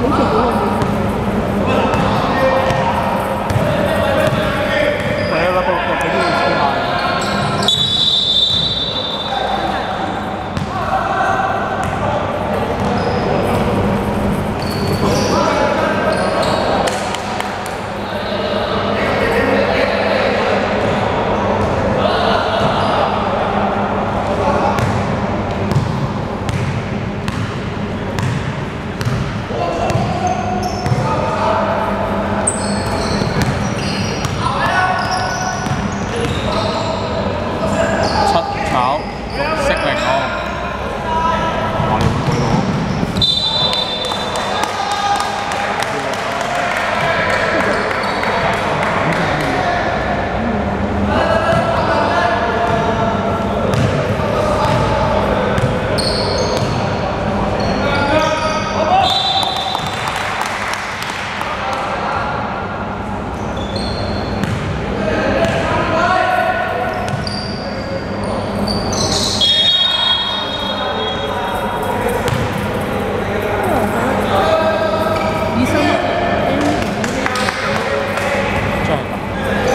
過問過。好似好耐冇係啊，不過佢都要出賣。七炒色力哦，哇！你咁鬼佬。醫生 M 真係㗎。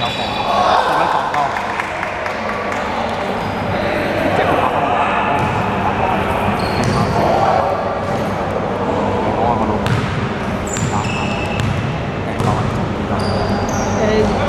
有冇？做咩撞鳩？即係佢拍翻我啊，我老婆打下，誒攞嚟做呢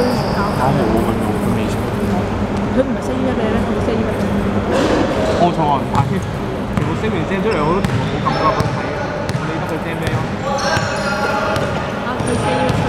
我冇佢冇佢未出。佢唔係 C 一嘅咧，佢 C 一嘅。我錯啊！睇全部 send 完 send 出嚟，我都從來冇撳過去睇。我理得佢 send 咩咯？啊，佢 C 一出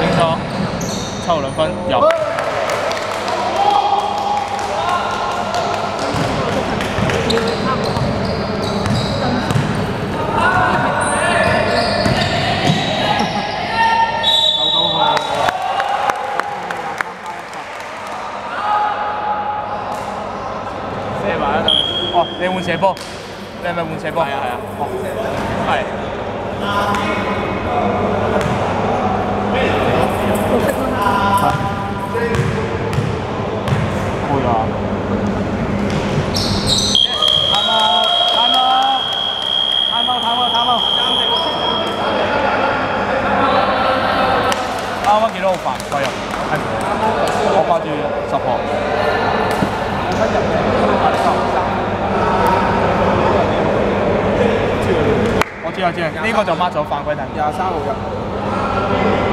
林超，抽兩分有。哦，你換斜波，你係咪換斜波？係啊係啊，哦，係。啊？贪猫，贪猫，贪猫，贪猫，贪。啱啱幾多飯貴啊？係，我掛住十號。我知啊知啊，呢、个個就 mark 咗犯規等。廿三號入。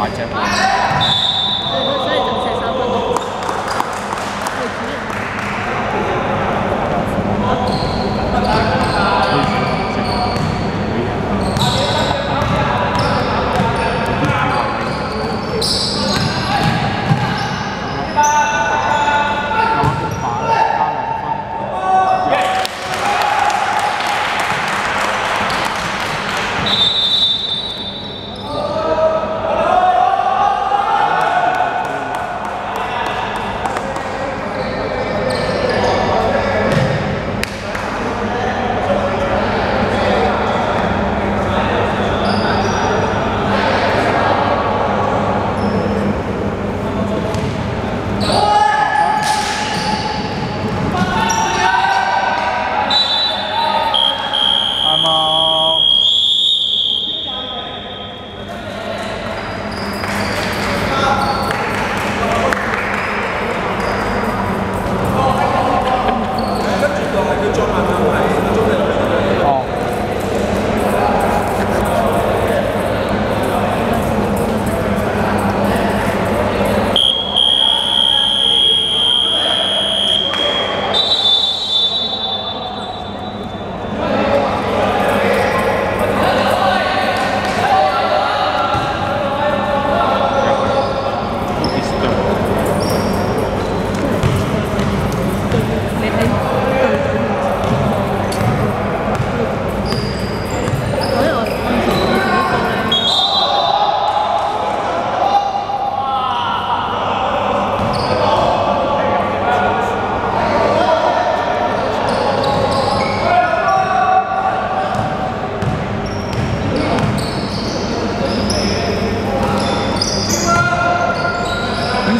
完全不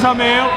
Cruzamento.